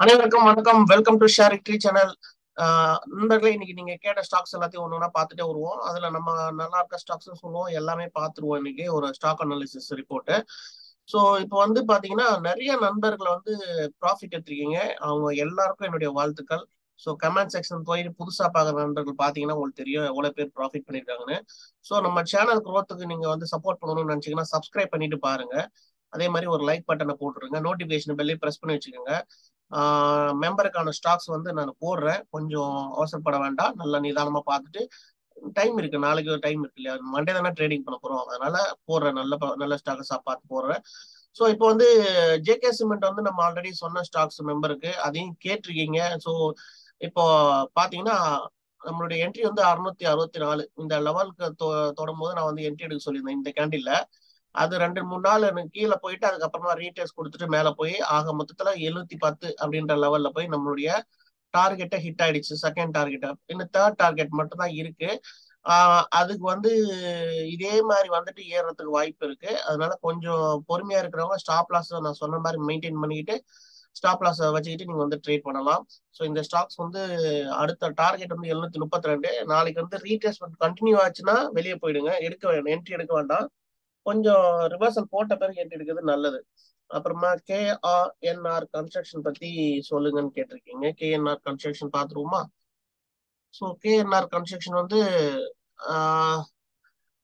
அனைவருக்கும் வணக்கம். Welcome to Share Tree channel நண்பர்களே இன்னைக்கு நீங்க கேட்ட ஸ்டாக்ஸ் எல்லாத்தையும் ஒன்று ஒன்றா பார்த்துட்டே வருவோம். அதுல நம்ம நல்லா இருக்க ஸ்டாக்ஸ் சொல்லுவோம். எல்லாமே பார்த்துருவோம் இன்னைக்கு. ஒரு ஸ்டாக் அனாலிசிஸ் ரிப்போர்ட் ஸோ இப்போ வந்து பாத்தீங்கன்னா நிறைய நண்பர்கள் வந்து ப்ராஃபிட் எடுத்திருக்கீங்க. அவங்க எல்லாருக்கும் என்னுடைய வாழ்த்துக்கள். ஸோ கமெண்ட் செக்ஷன் போயிட்டு புதுசாக பார்க்குற நண்பர்கள் பார்த்தீங்கன்னா உங்களுக்கு தெரியும் எவ்வளோ பேர் ப்ராஃபிட் பண்ணியிருக்காங்கன்னு ஸோ நம்ம சேனல் குரோத்துக்கு நீங்கள் வந்து சப்போர்ட் பண்ணணும்னு நினைச்சீங்கன்னா சப்ஸ்கிரைப் பண்ணிட்டு பாருங்க. அதே மாதிரி ஒரு லைக் பட்டனை போட்டுருங்க. நோட்டிபிகேஷன் பெல்லே ப்ரெஸ் பண்ணி வச்சுக்கோங்க. மெம்பருக்கான ஸ்டாக்ஸ் வந்து நான் போடுறேன். கொஞ்சம் அவசரப்பட வேண்டாம். நல்லா நிதானமாக பார்த்துட்டு டைம் இருக்கு. நாளைக்கு ஒரு டைம் இருக்கு இல்லையா? மண்டே தானே ட்ரேடிங் பண்ண போறோம். அதனால போடுறேன். நல்ல நல்ல ஸ்டாக்ஸாக பார்த்து போடுறேன். ஸோ இப்போ வந்து ஜேகே சிமெண்ட் வந்து நம்ம ஆல்ரெடி சொன்ன ஸ்டாக்ஸ் மெம்பருக்கு அதையும் கேட்டிருக்கீங்க. ஸோ இப்போ பார்த்தீங்கன்னா நம்மளுடைய என்ட்ரி வந்து அறுநூத்தி அறுபத்தி நாலு. இந்த லெவலுக்கு தொடும் போது நான் வந்து என்ட்ரி எடுக்க சொல்லியிருந்தேன். இந்த கேண்டில்ல அது ரெண்டு மூணு நாள் எனக்கு கீழே போயிட்டு அதுக்கப்புறமா ரீடெஸ்ட் கொடுத்துட்டு மேல போய் ஆக மொத்தத்துல எழுநூத்தி பத்து அப்படின்ற லெவல்ல போய் நம்மளுடைய டார்கெட்டை ஹிட் ஆயிடுச்சு. செகண்ட் டார்கெட்டை இன்னும் தேர்ட் டார்கெட் மட்டும் தான் இருக்கு. ஆஹ் அதுக்கு வந்து இதே மாதிரி வந்துட்டு ஏறுறதுக்கு வாய்ப்பு இருக்கு. அதனால கொஞ்சம் பொறுமையா இருக்கிறவங்க ஸ்டாப் லாஸ் நான் சொன்ன மாதிரி மெயின்டைன் பண்ணிக்கிட்டு ஸ்டாப் லாஸ் வச்சுக்கிட்டு நீங்க வந்து ட்ரேட் பண்ணலாம். ஸோ இந்த ஸ்டாக்ஸ் வந்து அடுத்த டார்கெட் வந்து எழுநூத்தி முப்பத்தி ரெண்டு. நாளைக்கு வந்து ரீடெஸ்ட்மெண்ட் கண்டினியூ ஆச்சுன்னா வெளியே போயிடுங்க. எடுக்க வேண்டாம் என்ட்ரி எடுக்க வேண்டாம். கொஞ்சம் ரிவர்சல் போட்ட பிறகு கேட்டுருக்கிறது நல்லது. அப்புறமா கேஆர்என்ஆர் கன்ஸ்ட்ரக்ஷன் பத்தி சொல்லுங்கன்னு கேட்டிருக்கீங்க. கேஎன்ஆர் கன்ஸ்ட்ரக்ஷன் பாத்துருவோமா ஸோ கேஎன்ஆர் கன்ஸ்ட்ரக்ஷன் வந்து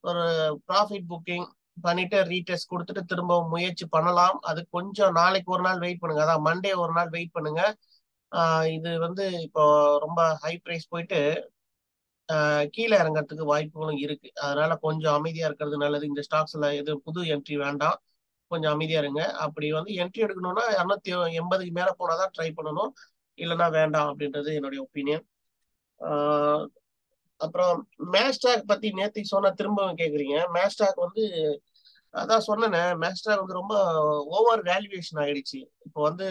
ஒரு ப்ராஃபிட் புக்கிங் பண்ணிட்டு ரீடெஸ்ட் கொடுத்துட்டு திரும்ப முயற்சி பண்ணலாம். அது கொஞ்சம் நாளைக்கு ஒரு நாள் வெயிட் பண்ணுங்க. அதான் மண்டே ஒரு நாள் வெயிட் பண்ணுங்க. இது வந்து இப்போ ரொம்ப ஹை ப்ரைஸ் போயிட்டு கீழே இறங்கறதுக்கு வாய்ப்புகளும் இருக்கு. அதனால கொஞ்சம் அமைதியா இருக்கிறது நல்லது. இந்த ஸ்டாக்ஸ்ல எது புது என்ட்ரி வேண்டாம். கொஞ்சம் அமைதியா இருங்க. அப்படி வந்து என்ட்ரி எடுக்கணும்னா இரநூத்தி எண்பதுக்கு மேல போனாதான் ட்ரை பண்ணணும். இல்லைன்னா வேண்டாம் அப்படின்றது என்னுடைய ஒப்பீனியன் அப்புறம் மேஸ்டாக் பத்தி நேத்தி சொன்ன திரும்பவும் கேக்குறீங்க. மேஸ்டாக் வந்து அதான் சொன்னேனே மேஸ்டாக் வந்து ரொம்ப ஓவர் வேல்யூவேஷன் ஆயிடுச்சு. இப்போ வந்து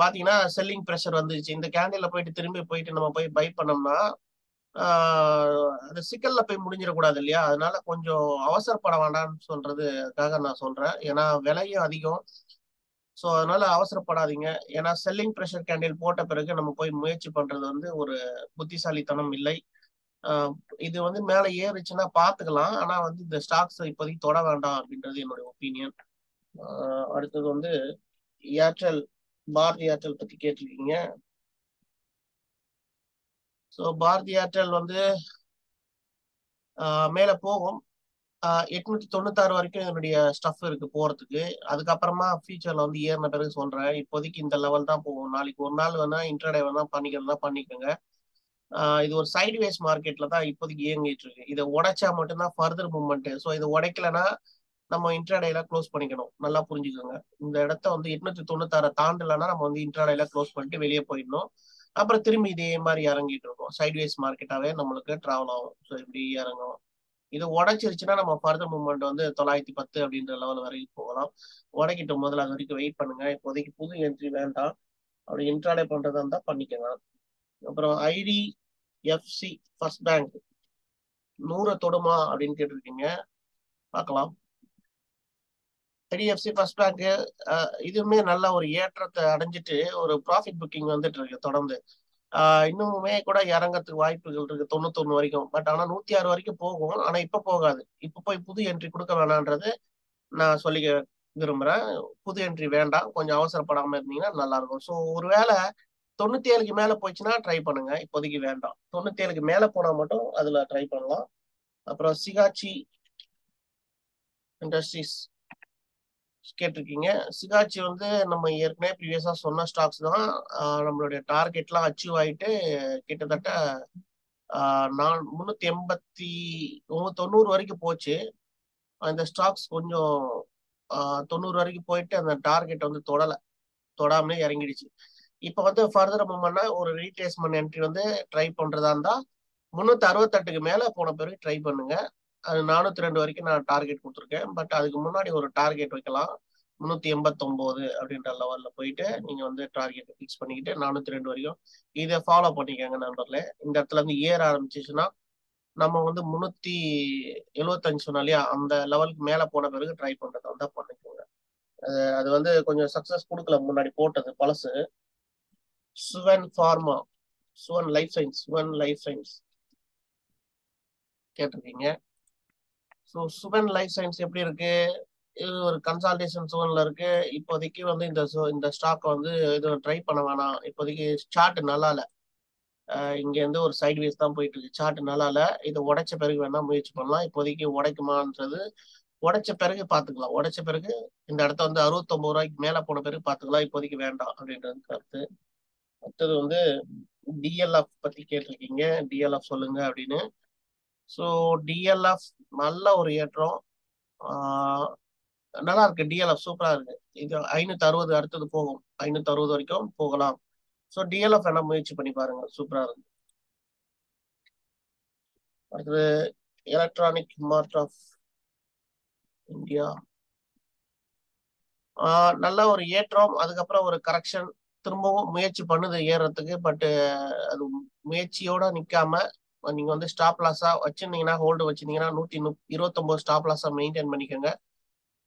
பாத்தீங்கன்னா செல்லிங் ப்ரெஷர் வந்துச்சு இந்த கேண்டில்ல போயிட்டு திரும்பி போயிட்டு நம்ம போய் பை பண்ணோம்னா அது சிக்கல்ல போய் முடிஞ்சிடக்கூடாது இல்லையா அதனால கொஞ்சம் அவசரப்பட வேண்டாம்னு சொல்றதுக்காக நான் சொல்றேன். ஏன்னா விலையும் அதிகம். ஸோ அதனால அவசரப்படாதீங்க. ஏன்னா செல்லிங் ப்ரெஷர் கேண்டில் போட்ட பிறகு நம்ம போய் முயற்சி பண்றது வந்து ஒரு புத்திசாலித்தனம் இல்லை. இது வந்து மேலே ஏறிச்சுன்னா பார்த்துக்கலாம். ஆனா வந்து இந்த ஸ்டாக்ஸ் இப்போதைக்கு தொட வேண்டாம் அப்படின்றது என்னுடைய ஒப்பீனியன் அடுத்தது வந்து ஏர்டெல் பாரதி ஏர்டெல் பத்தி கேட்டிருக்கீங்க. ஸோ பாரதி ஏர்டெல் வந்து மேல போகும். எட்நூத்தி தொண்ணூத்தாறு வரைக்கும் என்னுடைய ஸ்டஃப் இருக்கு போறதுக்கு. அதுக்கப்புறமா ஃபியூச்சர்ல வந்து ஏறின பிறகு சொல்றேன். இப்போதைக்கு இந்த லெவல் தான் போகும். நாளைக்கு ஒரு நாள் வேணா இன்டர்டே வேணா பண்ணிக்கிறதா பண்ணிக்கோங்க. இது ஒரு சைடுவேஸ் மார்க்கெட்ல தான் இப்போதைக்கு இயங்கிட்டு இருக்கு. இதை உடைச்சா மட்டும்தான் ஃபர்தர் மூவ்மெண்ட் ஸோ இதை உடைக்கலன்னா நம்ம இன்ட்ராடேல க்ளோஸ் பண்ணிக்கணும். நல்லா புரிஞ்சுக்கோங்க. இந்த இடத்த வந்து எட்நூத்தி தொண்ணூத்தாறு தாண்டலன்னா நம்ம வந்து இன்ட்ராடேல க்ளோஸ் பண்ணிட்டு வெளியே போயிடணும். அப்புறம் திரும்பி இதே மாதிரி இறங்கிட்டு இருக்கும். சைட்வேஸ் மார்க்கெட்டாவே நம்மளுக்கு டிராவல் ஆகும். ஸோ இப்படி இறங்கும் இது உடைச்சிருச்சுன்னா நம்ம ஃபர்தர் மூவ்மெண்ட் வந்து தொள்ளாயிரத்தி பத்து அப்படின்ற லெவல் வரைக்கும் போகலாம். உடைக்கிட்ட முதல்ல அது வரைக்கும் வெயிட் பண்ணுங்க. இப்போதைக்கு புது என்ட்ரி வேண்டாம். அப்படி இன்ட்ராலே பண்றதா இருந்தா பண்ணிக்கலாம் அப்புறம் ஐடி எஃப்சி ஃபர்ஸ்ட் பேங்க் நூறை தொடுமா அப்படின்னு கேட்டிருக்கீங்க. பார்க்கலாம். ஹெச்டிஎஃப்சி ஃபர்ஸ்ட் பேங்க் இதுவுமே நல்ல ஒரு ஏற்றத்தை அடைஞ்சிட்டு ஒரு ப்ராஃபிட் புக்கிங் வந்துட்டு இருக்கு தொடர்ந்து இன்னுமே கூட இறங்கறதுக்கு வாய்ப்புகள் இருக்கு தொண்ணூத்தொன்னு வரைக்கும். பட் ஆனா நூத்தி ஆறு வரைக்கும் போகும். ஆனா இப்ப போகாது. இப்ப போய் புது என்ட்ரி கொடுக்க வேணான்றது நான் சொல்லிக்க விரும்புறேன். புது என்ட்ரி வேண்டாம். கொஞ்சம் அவசரப்படாம இருந்தீங்கன்னா நல்லா இருக்கும் ஸோ ஒருவேளை தொண்ணூத்தி ஏழுக்கு மேல போச்சுன்னா ட்ரை பண்ணுங்க. இப்போதைக்கு வேண்டாம். தொண்ணூத்தி ஏழுக்கு மேல போனா மட்டும் அதுல ட்ரை பண்ணலாம். அப்புறம் சிகாச்சி இண்டஸ்ட்ரீஸ் கேட்டிருக்கீங்க. சிகாச்சி வந்து நம்ம ஏற்கனவே ப்ரீவியஸா சொன்ன ஸ்டாக்ஸ் தான் நம்மளுடைய டார்கெட்லாம் அச்சீவ் ஆயிட்டு கிட்டத்தட்ட நான் முன்னூத்தி எண்பத்தி தொண்ணூறு வரைக்கும் போச்சு. அந்த ஸ்டாக்ஸ் கொஞ்சம் தொண்ணூறு வரைக்கும் போயிட்டு அந்த டார்கெட் வந்து தொடலை. தொடாமலே இறங்கிடுச்சு. இப்போ வந்து ஃபர்தர் மூவ்மெண்ட்னா ஒரு ரீட்ரேஸ்மெண்ட் என்ட்ரி வந்து ட்ரை பண்றதா இருந்தா முன்னூத்தி அறுபத்தெட்டுக்கு மேல போன பிறகு ட்ரை பண்ணுங்க. அது நானூத்தி ரெண்டு வரைக்கும் நான் டார்கெட் கொடுத்துருக்கேன். பட் அதுக்கு முன்னாடி ஒரு டார்கெட் வைக்கலாம். முந்நூத்தி எண்பத்தி ஒன்பது அப்படின்ற லெவல்ல போயிட்டு நீங்க வந்து டார்கெட் ஃபிக்ஸ் பண்ணிக்கிட்டு நானூத்தி ரெண்டு வரைக்கும் இதை ஃபாலோ பண்ணிக்கோங்க நண்பர்ல இந்த இடத்துல இருந்து ஏற ஆரம்பிச்சிச்சுன்னா நம்ம வந்து முன்னூத்தி எழுவத்தஞ்சு சொன்னா இல்லையா அந்த லெவலுக்கு மேல போன பிறகு ட்ரை பண்றத வந்து பண்ணிக்கோங்க. அது அது வந்து கொஞ்சம் சக்சஸ் கொடுக்கல முன்னாடி போட்டது பழசு. Suven pharma Suven life science Suven life science கேட்டிருக்கீங்க? ஸோ சுவன் லைஃப் சயின்ஸ் எப்படி இருக்கு? இது ஒரு கன்சால்டேஷன் சோன்ல இருக்கு. இப்போதைக்கு வந்து இந்த இந்த ஸ்டாக் வந்து இது ட்ரை பண்ண வேணாம். இப்போதைக்கு சார்ட் நல்லா இல்ல. இங்க இருந்து ஒரு சைட் வேஸ் தான் போயிட்டு இருக்கு. சார்ட் நல்லா இல்லை. இதை உடைச்ச பிறகு வேணா முயற்சி பண்ணலாம். இப்போதைக்கு உடைக்குமான்றது உடைச்ச பிறகு பாத்துக்கலாம் உடைச்ச பிறகு இந்த இடத்த வந்து அறுபத்தொன்பது ரூபாய்க்கு மேல போன பிறகு பாத்துக்கலாம் இப்போதைக்கு வேண்டாம் அப்படின்றது கருத்து. அடுத்தது வந்து டிஎல்எஃப் பத்தி கேட்டிருக்கீங்க. டிஎல்எஃப் சொல்லுங்க அப்படின்னு. ஸோ டிஎல்எஃப் நல்ல ஒரு ஏற்றம். நல்லா இருக்கு டிஎல்எஃப் சூப்பரா இருக்கு. இது ஐநூத்தி அறுபது அடுத்தது போகும். ஐநூத்தி அறுபது வரைக்கும் போகலாம். ஸோ டிஎல்எஃப் வேணா முயற்சி பண்ணி பாருங்க. சூப்பரா இருக்கு. அடுத்தது எலக்ட்ரானிக் மார்ட் ஆஃப் இந்தியா நல்ல ஒரு ஏற்றம். அதுக்கப்புறம் ஒரு கரெக்ஷன் திரும்பவும் முயற்சி பண்ணுது ஏறுறதுக்கு பட்டு அது முயற்சியோட நிக்காம நீங்க வந்து ஸ்டாப் லாஸா வச்சிருந்தீங்கன்னா ஹோல்டு வச்சிருந்தீங்கன்னா நூத்தி நு இருபத்தொன்பது ஸ்டாப் லாஸா மெயின்டைன் பண்ணிக்கோங்க.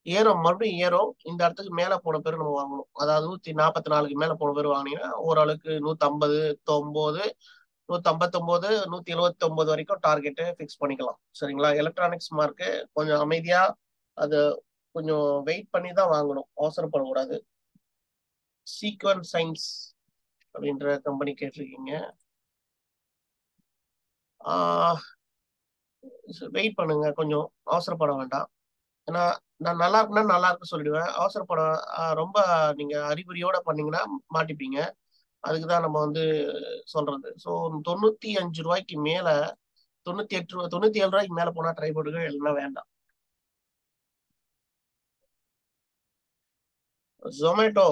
ஏறும் மறுபடியும் ஏறும். இந்த இடத்துக்கு மேல போன பேர் நம்ம வாங்கணும். அதாவது நூத்தி நாற்பத்தி நாலுக்கு மேல போன பேர் வாங்கினீங்கன்னா ஓரளவுக்கு நூத்தி ஐம்பது தொம்பது நூத்தி ஐம்பத்தொன்பது நூத்தி எழுபத்தி ஒன்பது வரைக்கும் டார்கெட்டு ஃபிக்ஸ் பண்ணிக்கலாம். சரிங்களா? எலக்ட்ரானிக்ஸ் மார்க்கு கொஞ்சம் அமைதியா அது கொஞ்சம் வெயிட் பண்ணி தான் வாங்கணும். அவசரப்படக்கூடாது. சீக்வன் சயின்ஸ் அப்படின்ற கம்பெனி கேட்டிருக்கீங்க. வெயிட் பண்ணுங்க. கொஞ்சம் அவசரப்பட வேண்டாம். ஏன்னா நான் நல்லா இருக்குன்னா நல்லா இருக்கு சொல்லிடுவேன். அவசரப்படம் ரொம்ப நீங்க அறிகுறியோட பண்ணீங்கன்னா மாட்டிப்பீங்க. அதுக்கு தான் நம்ம வந்து சொல்றது. ஸோ தொண்ணூத்தி அஞ்சு ரூபாய்க்கு மேல தொண்ணூத்தி எட்டு ரூபா தொண்ணூத்தி ஏழு ரூபாய்க்கு மேல போனா ட்ரை போடுங்க இல்லைன்னா வேண்டாம். ஜொமேட்டோ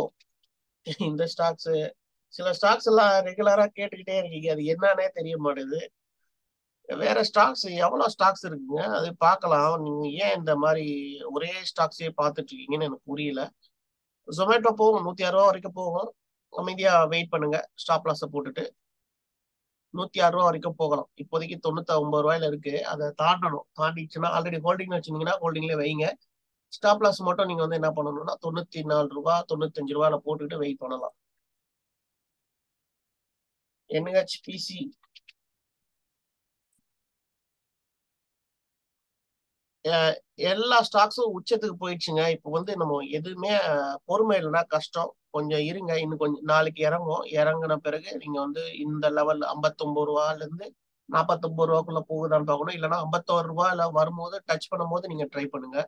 இந்த ஸ்டாக்ஸ் சில ஸ்டாக்ஸ் எல்லாம் ரெகுலரா கேட்டுக்கிட்டே இருக்கீங்க. அது என்னன்னே தெரிய மாட்டேது வேற ஸ்டாக்ஸ் எவ்வளவு ஸ்டாக்ஸ் இருக்குங்க? அது பார்க்கலாம். நீங்க ஏன் இந்த மாதிரி ஒரே ஸ்டாக்ஸே பார்த்துட்டு இருக்கீங்கன்னு எனக்கு புரியல. ஜொமேட்டோ போகும். நூத்தி அறுபது வரைக்கும் போகும். அமைதியா வெயிட் பண்ணுங்க. ஸ்டாப் லாஸை போட்டுட்டு நூத்தி ஆறு ரூபா வரைக்கும் போகலாம். இப்போதைக்கு தொண்ணூத்தி ஒன்பது ரூபாயில இருக்கு. அதை தாண்டணும். தாண்டிச்சுன்னா ஆல்ரெடி ஹோல்டிங் வச்சிருந்தீங்கன்னா ஹோல்டிங்ல வைங்க. ஸ்டாப் லாஸ் மட்டும் நீங்க வந்து என்ன பண்ணணும்னா தொண்ணூத்தி நாலு ரூபா தொண்ணூத்தஞ்சு ரூபாயில போட்டுக்கிட்டு வெயிட் பண்ணலாம். என்ஹெச்பிசி எல்லா ஸ்டாக்ஸும் உச்சத்துக்கு போயிடுச்சுங்க. இப்போ வந்து நம்ம எதுவுமே பொறுமை இல்லைன்னா கஷ்டம். கொஞ்சம் இருங்க. இன்னும் கொஞ்சம் நாளைக்கு இறங்கும் இறங்கின பிறகு நீங்க வந்து இந்த லெவல் ஐம்பத்தொன்பது ரூபாலேருந்து நாற்பத்தொம்பது ரூபாக்குள்ள போகுதான்னு பார்க்கணும் இல்லைன்னா ஐம்பத்தோரு ரூபாயில வரும்போது டச் பண்ணும்போது நீங்க ட்ரை பண்ணுங்க.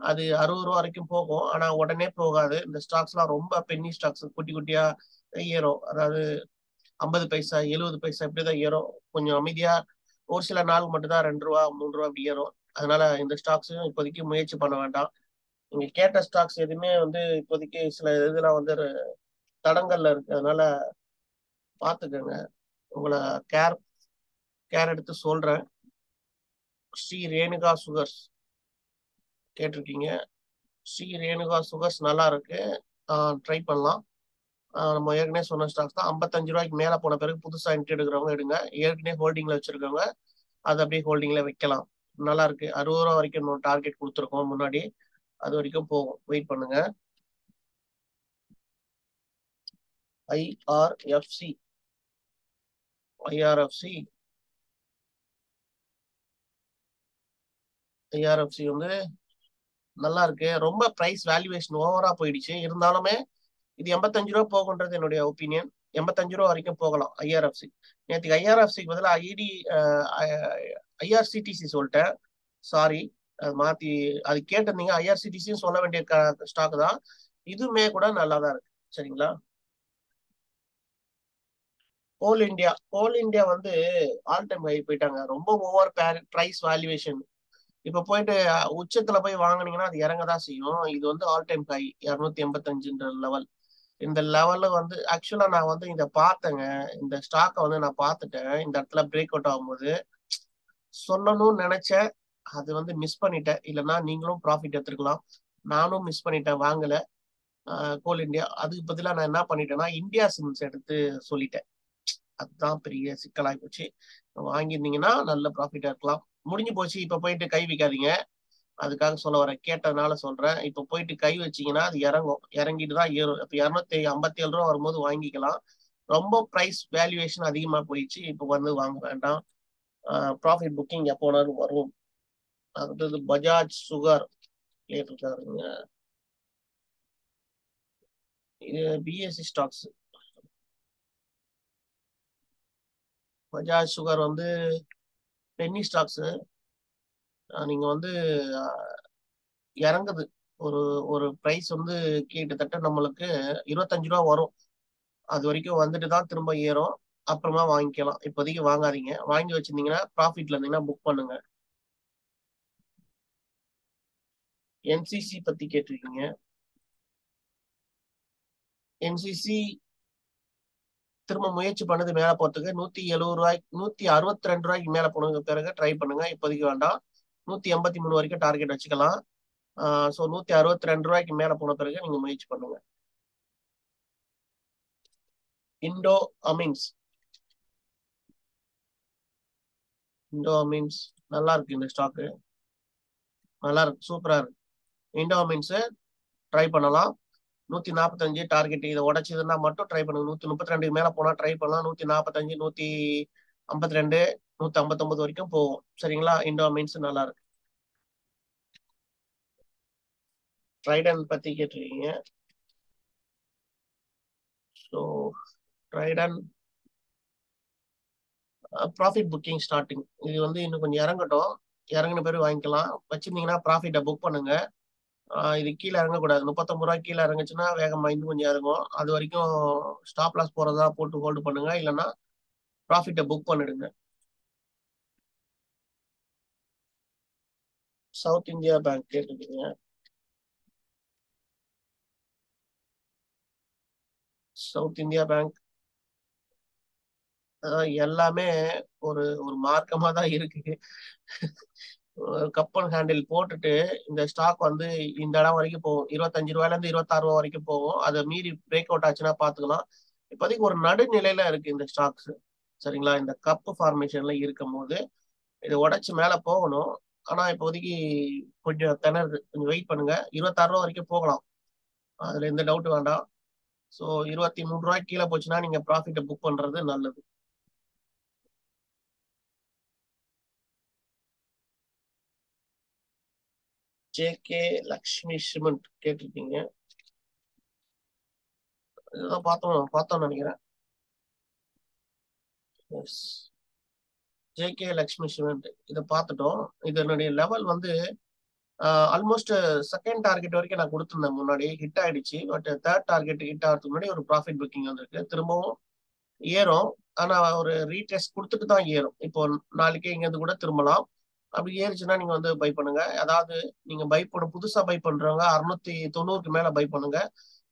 அது அறுபது ரூபா வரைக்கும் போகும். ஆனா உடனே போகாது. இந்த ஸ்டாக்ஸ்லாம் ரொம்ப பென்னி ஸ்டாக்ஸ். குட்டி குட்டியா ஏறும். அதாவது ஐம்பது பைசா எழுபது பைசா இப்படிதான் ஏறும். கொஞ்சம் அமைதியா ஒரு சில நாள் மட்டும்தான் ரெண்டு ரூபா மூணு ரூபா அப்படி ஏறும். அதனால இந்த ஸ்டாக்ஸையும் இப்போதைக்கு முயற்சி பண்ண வேண்டாம். நீங்க கேட்ட ஸ்டாக்ஸ் எதுவுமே வந்து இப்போதைக்கு சில இதெல்லாம் வந்து தடங்கள்ல இருக்கு. அதனால பாத்துக்கோங்க. உங்களை கேர் கேர் எடுத்து சொல்றேன். ஸ்ரீ ரேணுகா சுகர்ஸ். கேட்டிருக்கீங்க. ஸ்ரீ ரேணுகா சுகர்ஸ் நல்லா இருக்கு. ட்ரை பண்ணலாம். நம்ம ஏற்கனவே சொன்ன ஸ்டாக்ஸ் தான். ஐம்பத்தஞ்சு ரூபாய்க்கு மேலே போன பிறகு புதுசாக என்ட்ரி எடுக்கிறவங்க எடுங்க. ஏற்கனவே ஹோல்டிங்ல வச்சிருக்கவங்க அதை அப்படியே ஹோல்டிங்ல வைக்கலாம். நல்லா இருக்கு அறுபது ரூபா வரைக்கும் நம்ம டார்கெட் கொடுத்துருக்கோம் முன்னாடி. அது வரைக்கும் போகும். வெயிட் பண்ணுங்க. ஐஆர்எஃப்சி ஐஆர்எஃப்சி ஐஆர்எஃப்சி வந்து நல்லா இருக்கு ரொம்ப பிரைஸ் வேல்யூவேஷன் ஓவரா போயிடுச்சு. இருந்தாலுமே இது எண்பத்தஞ்சு ரூபா போகுன்றது என்னுடைய ஒப்பீனியன் எண்பத்தஞ்சு ரூபா வரைக்கும் போகலாம். ஐஆர்எஃப்சி நேற்றுக்கு ஐஆர்எஃப்சிக்கு பதிலாக ஐடி ஐஆர்சிடிசி சொல்லிட்டேன். சாரி அது மாத்தி அது கேட்டிருந்தீங்க ஐஆர்சிடிசியும் சொல்ல வேண்டிய ஸ்டாக் தான். இதுவுமே கூட நல்லா தான் இருக்கு. சரிங்களா? கோல் இந்தியா கோல் இந்தியா வந்து ஆல் டைம் ஹை போயிட்டாங்க. ரொம்ப ஓவர் ப்ரைஸ் வேல்யூவேஷன் இப்ப போயிட்டு உச்சத்துல போய் வாங்கினீங்கன்னா அது இறங்க தான் செய்யும். இது வந்து ஆல் டைம் ஹை இரநூத்தி எண்பத்தஞ்சுன்ற லெவல் இந்த லெவல்ல வந்து ஆக்சுவலா நான் வந்து இதை பார்த்தேங்க. இந்த ஸ்டாக்கை வந்து நான் பார்த்துட்டேன். இந்த இடத்துல பிரேக் அவுட் ஆகும்போது சொல்லணும்னு நினைச்சேன் அது வந்து மிஸ் பண்ணிட்டேன். இல்லைன்னா நீங்களும் ப்ராஃபிட் எடுத்துருக்கலாம். நானும் மிஸ் பண்ணிட்டேன் வாங்கல. கோல் இந்தியா அதுக்கு பதிலாக நான் என்ன பண்ணிட்டேன்னா இந்தியா சிம்ஸ் எடுத்து சொல்லிட்டேன். அதுதான் பெரிய சிக்கலாகி போச்சு. வாங்கியிருந்தீங்கன்னா நல்ல ப்ராஃபிட்டா இருக்கலாம். முடிஞ்சு போச்சு. இப்ப போயிட்டு கை வைக்காதீங்க. அதுக்காக சொல்ல வரேன். கேட்டதுனால சொல்றேன். இப்ப போயிட்டு கை வச்சீங்கன்னா அது இறங்கும். இறங்கிட்டு தான் ஏறும். இப்ப இரநூத்தி ஐம்பத்தி ஏழு ரூபா வரும்போது வாங்கிக்கலாம். ரொம்ப ப்ரைஸ் வேல்யூவேஷன் அதிகமா போயிடுச்சு. இப்போ வந்து வாங்க வேண்டாம். ப்ராஃபிட் புக்கிங் எப்போனாலும் வரும். அடுத்தது பஜாஜ் சுகர் கேட்டிருக்காருங்க. இது பிஎஸ்சி ஸ்டாக்ஸ் பஜாஜ் சுகர் வந்து பென்னி ஸ்டாக்ஸ் நீங்க வந்து இறங்குது. ஒரு ஒரு ப்ரைஸ் வந்து கிட்டத்தட்ட நம்மளுக்கு இருபத்தஞ்சு ரூபா வரும். அது வரைக்கும் வந்துட்டு தான் திரும்ப ஏறும். அப்புறமா வாங்கிக்கலாம். இப்போதைக்கு வாங்காதீங்க. வாங்கி வச்சிருந்தீங்கன்னா ப்ராஃபிட்ல இருந்தீங்கன்னா புக் பண்ணுங்க. என்சிசி பத்தி கேட்டிருக்கீங்க. என்சிசி திரும்ப முயற்சி பண்ணது மேல போறதுக்கு நூத்தி எழுபது ரூபாய்க்கு நூத்தி அறுபத்தி ரெண்டு ரூபாய்க்கு மேல போனதுக்கு பிறகு ட்ரை பண்ணுங்க. இப்போதைக்கு வேண்டாம். நூத்தி எண்பத்தி மூணு வரைக்கும் டார்கெட் வச்சுக்கலாம். ஸோ நூத்தி அறுபத்தி ரெண்டு ரூபாய்க்கு மேல போன பிறகு நீங்க முயற்சி பண்ணுங்க. இண்டோ அமீன்ஸ் இண்டோ மீன்ஸ் நல்லா இருக்கு இந்த ஸ்டாக்கு நல்லா இருக்கு சூப்பரா இருக்கு. இண்டோ அமீன்ஸ் ட்ரை பண்ணலாம். நூத்தி நாற்பத்தஞ்சு டார்கெட் இதை உடைச்சதுன்னா மட்டும் ட்ரை பண்ணுங்க. நூத்தி முப்பத்தி ரெண்டுக்கு மேல போனா ட்ரை பண்ணலாம். நூத்தி நாற்பத்தஞ்சு நூத்தி ஐம்பத்தி ரெண்டு நூத்தி ஐம்பத்தொன்பது வரைக்கும் போகும். சரிங்களா? இண்டோ மீன்ஸ் நல்லா இருக்கு ட்ரைடன் பத்தி கேட்டிருக்கீங்க. So Trident profit booking starting இது வந்து இன்னும் கொஞ்சம் இறங்கட்டும். இறங்கின பேர் வாங்கிக்கலாம். வச்சிருந்தீங்கன்னா ப்ராஃபிட்டை புக் பண்ணுங்க. இது கீழே இறங்கக்கூடாது. முப்பத்தொம்பது ரூபா கீழே இறங்குச்சுன்னா வேகமாக இன்னும் கொஞ்சம் இறங்கும். அது வரைக்கும் ஸ்டாப் லாஸ் போகிறதா போட்டு ஹோல்டு பண்ணுங்க. இல்லைன்னா ப்ராஃபிட்டை புக் பண்ணிடுங்க. சவுத் இந்தியா பேங்க் கேட்டுருக்கீங்க. சவுத் இந்தியா பேங்க் எல்லாமே ஒரு ஒரு மார்க்கமா தான் இருக்கு. கப்பல் ஹேண்டில் போட்டுட்டு இந்த ஸ்டாக் வந்து இந்த இடம் வரைக்கும் போகும். இருபத்தஞ்சு ரூபாயில இருந்து இருபத்தாறு ரூபா வரைக்கும் போகும். அதை மீறி பிரேக் அவுட் ஆச்சுன்னா பாத்துக்கலாம் இப்போதைக்கு ஒரு நடுநிலையில இருக்கு இந்த ஸ்டாக்ஸ் சரிங்களா? இந்த கப்பு ஃபார்மேஷன்ல இருக்கும் போது இது உடைச்சு மேல போகணும். ஆனா இப்போதைக்கு கொஞ்சம் திணறுது. கொஞ்சம் வெயிட் பண்ணுங்க. இருபத்தாறு ரூபா வரைக்கும் போகலாம். அதுல எந்த டவுட் வேண்டாம். ஸோ இருபத்தி மூணு ரூபாய்க்கு கீழே போச்சுன்னா நீங்க ப்ராஃபிட்டை புக் பண்றது நல்லது. ஜேகே லக்ஷ்மி சிமெண்ட் கேட்டிருக்கீங்க இதெல்லாம் பார்த்தோம் பார்த்தோம்னு நினைக்கிறேன். எஸ் ஜேகே லக்ஷ்மி சிமெண்ட் இதை பார்த்துட்டோம். இதனுடைய லெவல் வந்து ஆல்மோஸ்ட் செகண்ட் டார்கெட் வரைக்கும் நான் கொடுத்துருந்தேன் முன்னாடி. ஹிட் ஆயிடுச்சு. பட் தேர்ட் டார்கெட் ஹிட் ஆகிறதுக்கு முன்னாடி ஒரு ப்ராஃபிட் புக்கிங் வந்திருக்கு. திரும்பவும் ஏறும். ஆனா ஒரு ரீடெஸ்ட் கொடுத்துட்டு தான் ஏறும். இப்போ நாளைக்கே இங்கேருந்து கூட திரும்பலாம். அப்படி ஏறிச்சுன்னா நீங்க வந்து பை பண்ணுங்க. அதாவது நீங்க பை பண்ண புதுசா பை பண்றவங்க அறுநூத்தி தொண்ணூறுக்கு மேல பை பண்ணுங்க.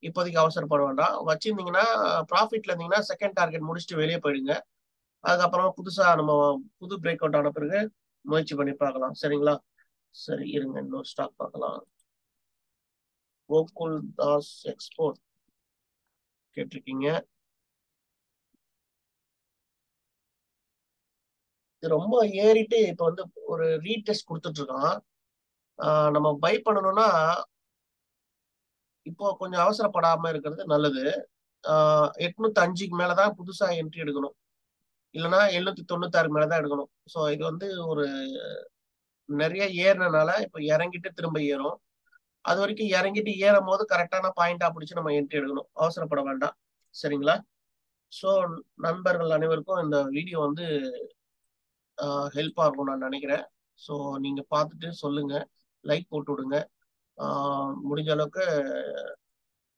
இப்போதைக்கு அவசரப்பட வேண்டாம். வச்சிருந்தீங்கன்னா ப்ராஃபிட்ல இருந்தீங்கன்னா செகண்ட் டார்கெட் முடிச்சுட்டு வெளியே போயிடுங்க. அதுக்கப்புறமா புதுசா நம்ம புது பிரேக் அவுட் ஆன பிறகு முயற்சி பண்ணி பார்க்கலாம். சரிங்களா? சரி இருங்க. இன்னொரு ஸ்டாக் பார்க்கலாம். கோகுல் தாஸ் எக்ஸ்போர்ட் கேட்டிருக்கீங்க. இது ரொம்ப ஏறிட்டு இப்போ வந்து ஒரு ரீடெஸ்ட் கொடுத்துட்டு இருக்கான் நம்ம பை பண்ணணும்னா இப்போ கொஞ்சம் அவசரப்படாம இருக்கிறது நல்லது. எட்நூத்தி அஞ்சுக்கு மேலதான் புதுசா என்ட்ரி எடுக்கணும். இல்லைன்னா எழுநூத்தி தொண்ணூத்தாறுக்கு மேலதான் எடுக்கணும். ஸோ இது வந்து ஒரு நிறைய ஏறினனால இப்போ இறங்கிட்டு திரும்ப ஏறும். அது வரைக்கும் இறங்கிட்டு ஏறும் போது கரெக்டான பாயிண்டா பிடிச்சி நம்ம என்ட்ரி எடுக்கணும். அவசரப்பட வேண்டாம். சரிங்களா? ஸோ நண்பர்கள் அனைவருக்கும் இந்த வீடியோ வந்து ஹெல்ப்பாக இருக்கும் நான் நினைக்கிறேன். ஸோ நீங்கள் பார்த்துட்டு சொல்லுங்கள் லைக் போட்டு விடுங்க. முடிஞ்ச அளவுக்கு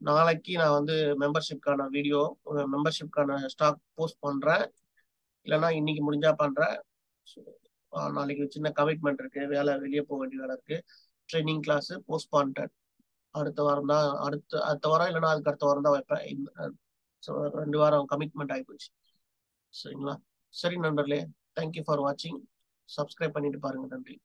நாளைக்கு நான் வந்து மெம்பர்ஷிப்கான வீடியோ மெம்பர்ஷிப்கான ஸ்டாக் போஸ்ட் பண்ணுறேன் இல்லைன்னா இன்னைக்கு முடிஞ்சா பண்ணுறேன் நாளைக்கு சின்ன கமிட்மெண்ட் இருக்குது வேலை வெளியே போக வேண்டிய வேலை இருக்குது ட்ரைனிங் கிளாஸு போஸ்ட் பண்ணிட்டேன். அடுத்த வாரம் தான் அடுத்த அடுத்த வாரம் இல்லைன்னா அதுக்கு அடுத்த வாரம் தான் வைப்பேன். ஸோ ரெண்டு வாரம் கமிட்மெண்ட் ஆகிப்போச்சு சரிங்களா? சரி நண்பர்களே. தேங்க்யூ ஃபார் வாட்சிங் சப்ஸ்கிரைப் பண்ணிட்டு பாருங்க நன்றி